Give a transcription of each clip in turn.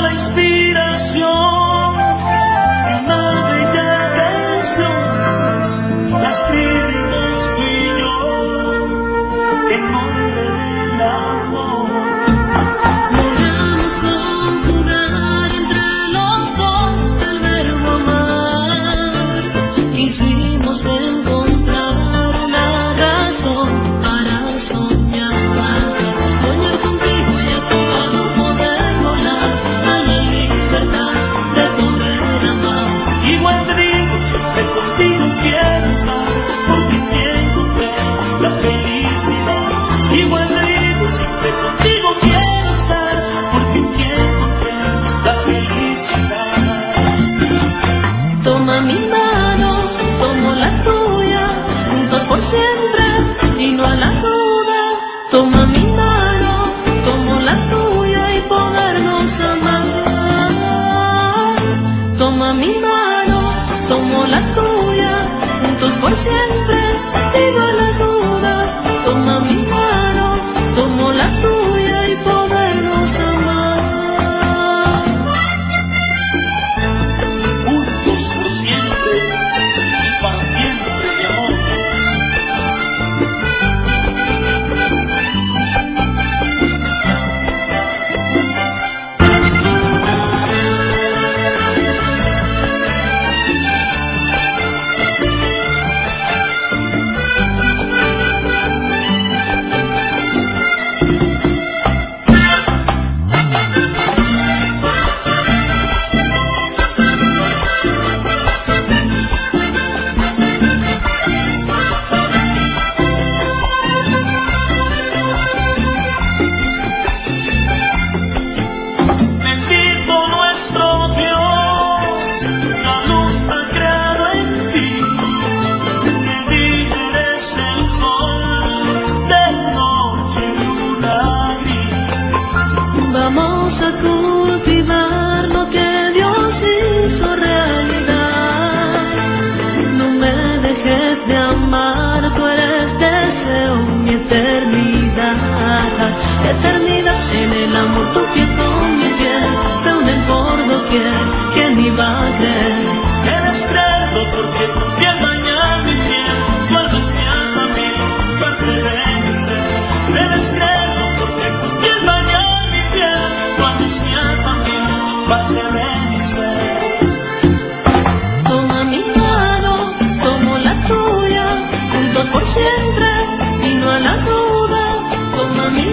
la inspiración. Juntos por siempre y no a la duda. Toma mi mano, tomo la tuya y podernos amar. Toma mi mano, tomo la tuya, juntos por siempre.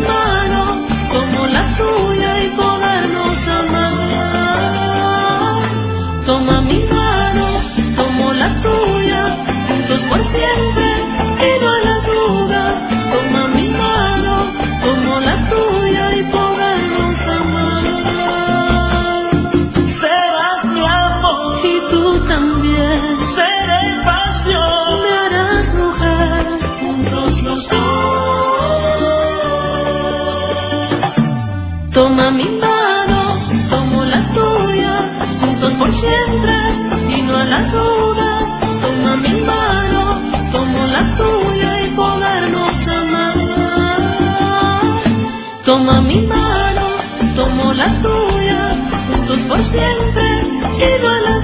mano como la tuya. voy siempre y no a la duda. Toma mi mano, tomo la tuya y podernos amar. Toma mi mano, tomo la tuya, juntos por siempre y no a la